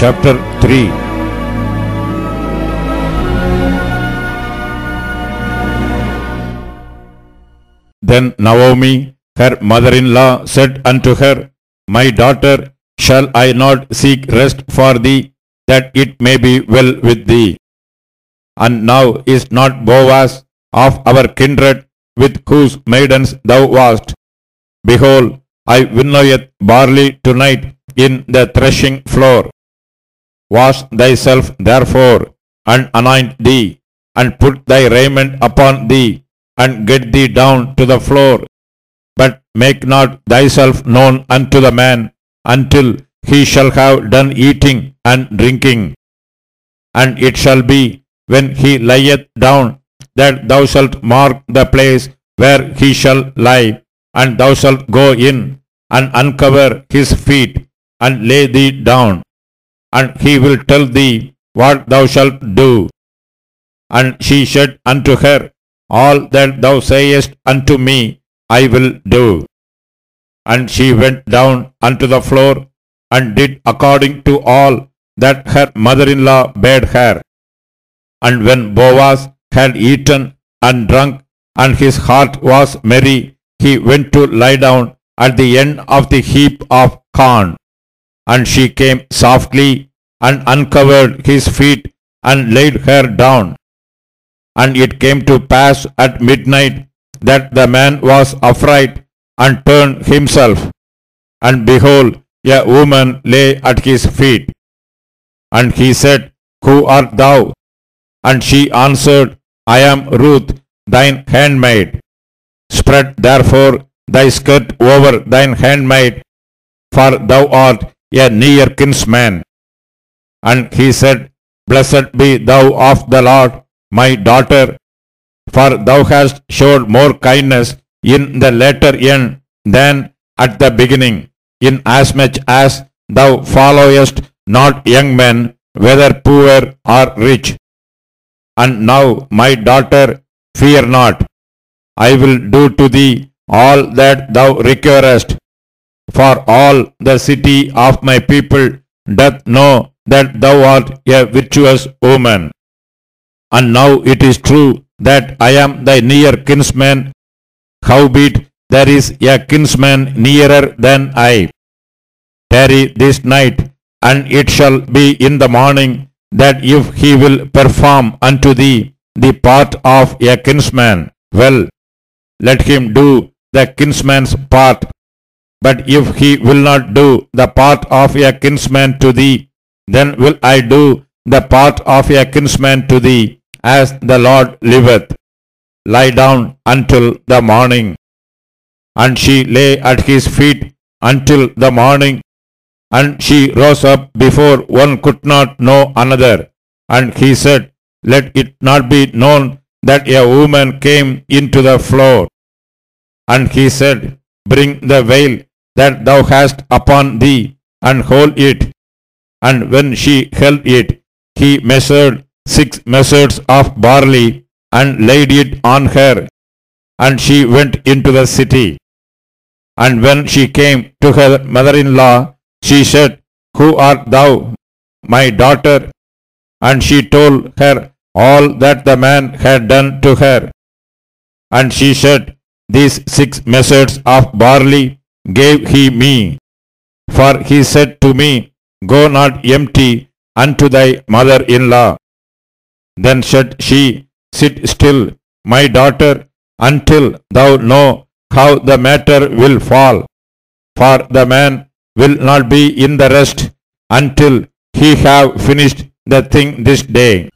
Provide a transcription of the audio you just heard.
chapter 3. Then Naomi, her mother in law, said unto her, My daughter, shall I not seek rest for thee, that it may be well with thee? And now is not Boaz of our kindred, with whose maidens thou wast? Behold, I winnoweth barley tonight in the threshing floor. Wash thyself therefore, and anoint thee, and put thy raiment upon thee, and get thee down to the floor. But make not thyself known unto the man, until he shall have done eating and drinking. And it shall be, when he lieth down, that thou shalt mark the place where he shall lie, and thou shalt go in, and uncover his feet, and lay thee down, and he will tell thee what thou shalt do. And she said unto her, All that thou sayest unto me, I will do. And she went down unto the floor, and did according to all that her mother-in-law bade her. And when Boaz had eaten and drunk, and his heart was merry, he went to lie down at the end of the heap of corn. And she came softly and uncovered his feet and laid her down. And it came to pass at midnight that the man was afraid and turned himself. And behold, a woman lay at his feet. And he said, Who art thou? And she answered, I am Ruth, thine handmaid. Spread therefore thy skirt over thine handmaid, for thou art a near kinsman. And he said, Blessed be thou of the Lord, my daughter, for thou hast showed more kindness in the latter end than at the beginning, inasmuch as thou followest not young men, whether poor or rich. And now, my daughter, fear not. I will do to thee all that thou requirest. For all the city of my people doth know that thou art a virtuous woman. And now it is true that I am thy near kinsman, howbeit there is a kinsman nearer than I. Tarry this night, and it shall be in the morning that if he will perform unto thee the part of a kinsman, well, let him do the kinsman's part. But if he will not do the part of a kinsman to thee, then will I do the part of a kinsman to thee, as the Lord liveth. Lie down until the morning. And she lay at his feet until the morning, and she rose up before one could not know another. And he said, Let it not be known that a woman came into the floor. And he said, Bring the veil that thou hast upon thee, and hold it. And when she held it, he measured six measures of barley, and laid it on her. And she went into the city. And when she came to her mother-in-law, she said, Who art thou, my daughter? And she told her all that the man had done to her. And she said, These six measures of barley gave he me. For he said to me, Go not empty unto thy mother-in-law. Then said she, Sit still, my daughter, until thou know how the matter will fall. For the man will not be in the rest until he have finished the thing this day.